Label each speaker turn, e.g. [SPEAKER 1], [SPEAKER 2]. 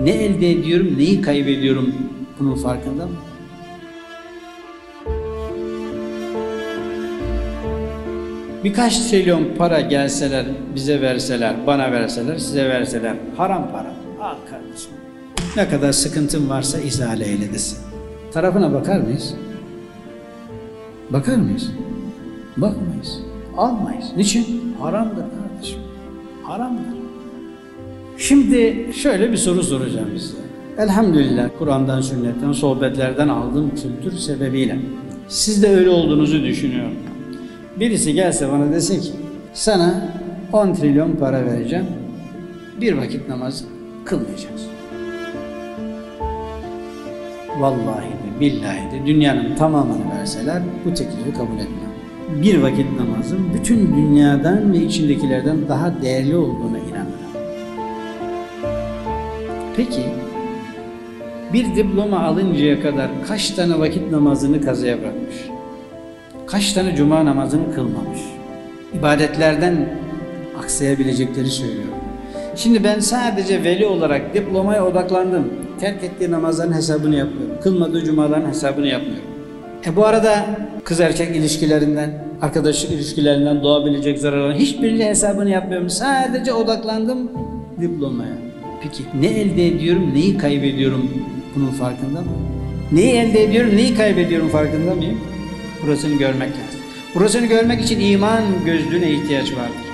[SPEAKER 1] Ne elde ediyorum, neyi kaybediyorum bunun farkında mı? Birkaç trilyon para gelseler, bize verseler, bana verseler, size verseler, haram para. Al kardeşim. Ne kadar sıkıntın varsa izale eyle. Tarafına bakar mıyız? Bakar mıyız? Bakmayız. Almayız. Niçin? Haramdır kardeşim. Haramdır. Şimdi şöyle bir soru soracağım size. Elhamdülillah Kur'an'dan, sünnetten, sohbetlerden aldığım kültür sebebiyle siz de öyle olduğunuzu düşünüyorum. Birisi gelse bana dese ki sana 10 trilyon para vereceğim, bir vakit namaz kılmayacaksın. Vallahi de billahi de dünyanın tamamını verseler bu teklifi kabul etmem. Bir vakit namazın bütün dünyadan ve içindekilerden daha değerli olduğuna inanırım. Peki bir diploma alıncaya kadar kaç tane vakit namazını kazaya bırakmış? Kaç tane cuma namazını kılmamış? İbadetlerden aksayabilecekleri söylüyorum. Şimdi ben sadece veli olarak diplomaya odaklandım. Terk ettiği namazların hesabını yapmıyorum. Kılmadığı cumaların hesabını yapmıyorum. E bu arada kız erkek ilişkilerinden, arkadaşlık ilişkilerinden doğabilecek zararların hiçbirinin hesabını yapmıyorum. Sadece odaklandım diplomaya. Peki ne elde ediyorum, neyi kaybediyorum bunun farkında mı? Neyi elde ediyorum, neyi kaybediyorum farkında mıyım? Burasını görmek lazım. Burasını görmek için iman gözlüğüne ihtiyaç vardır.